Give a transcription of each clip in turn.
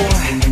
ko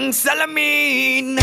ng salamin